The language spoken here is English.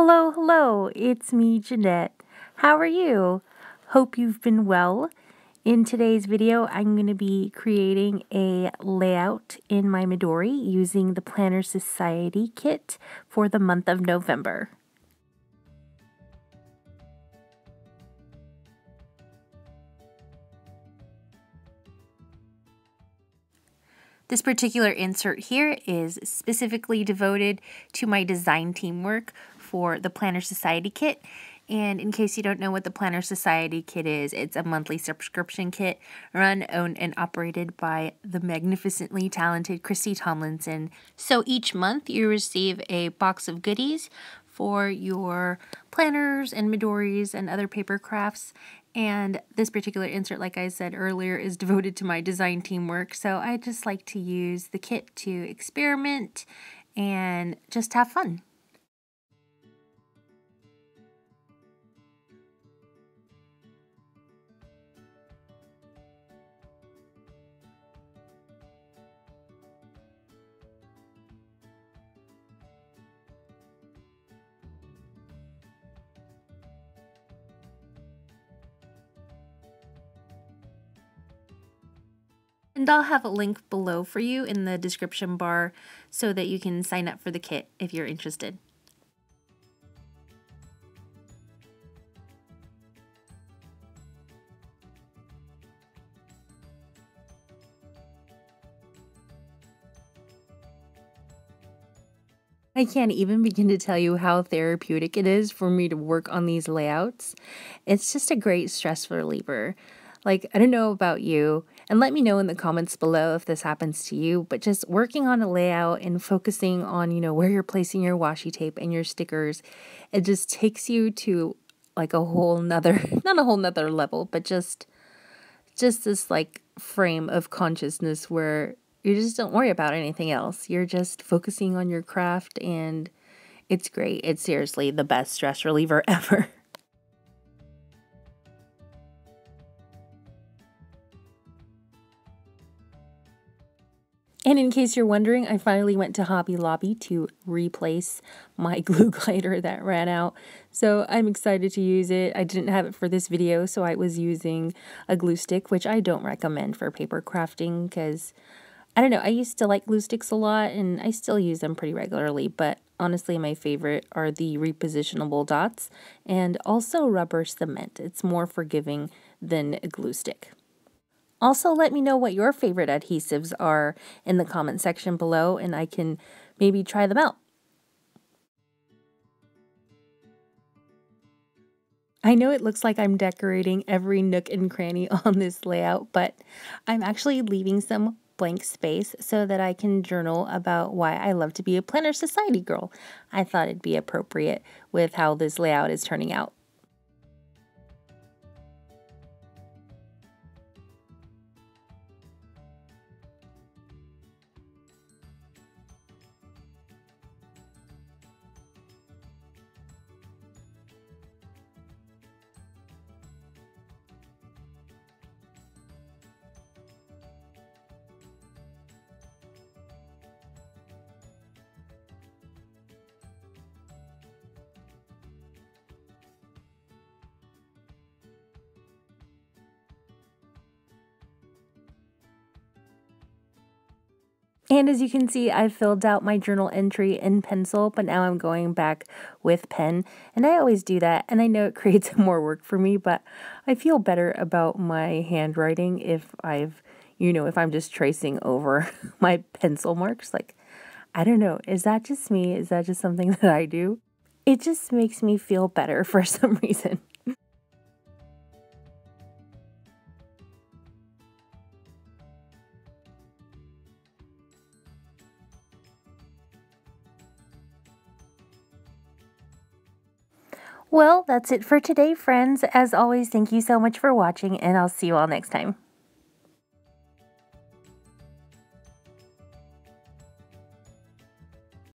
Hello, hello, it's me, Janette. How are you? Hope you've been well. In today's video, I'm going to be creating a layout in my Midori using the Planner Society kit for the month of November. This particular insert here is specifically devoted to my design teamwork for the Planner Society kit. And in case you don't know what the Planner Society kit is, it's a monthly subscription kit run, owned, and operated by the magnificently talented Christy Tomlinson. So each month you receive a box of goodies for your planners and Midoris and other paper crafts. And this particular insert, like I said earlier, is devoted to my design teamwork. So I just like to use the kit to experiment and just have fun. And I'll have a link below for you in the description bar so that you can sign up for the kit if you're interested. I can't even begin to tell you how therapeutic it is for me to work on these layouts. It's just a great stress reliever. Like, I don't know about you, and let me know in the comments below if this happens to you, but just working on a layout and focusing on, you know, where you're placing your washi tape and your stickers, it just takes you to like a whole nother, not a whole nother level, but just, just this like frame of consciousness where you just don't worry about anything else. You're just focusing on your craft and it's great. It's seriously the best stress reliever ever. And in case you're wondering, I finally went to Hobby Lobby to replace my glue glider that ran out. So I'm excited to use it. I didn't have it for this video, so I was using a glue stick, which I don't recommend for paper crafting because I don't know, I used to like glue sticks a lot and I still use them pretty regularly, but honestly my favorite are the repositionable dots and also rubber cement. It's more forgiving than a glue stick. Also, let me know what your favorite adhesives are in the comment section below, and I can maybe try them out. I know it looks like I'm decorating every nook and cranny on this layout, but I'm actually leaving some blank space so that I can journal about why I love to be a Planner Society girl. I thought it'd be appropriate with how this layout is turning out. And as you can see, I filled out my journal entry in pencil, but now I'm going back with pen. And I always do that, and I know it creates more work for me, but I feel better about my handwriting if I've, you know, if I'm just tracing over my pencil marks. Like, I don't know, is that just me? Is that just something that I do? It just makes me feel better for some reason. Well, that's it for today, friends. As always, thank you so much for watching, and I'll see you all next time.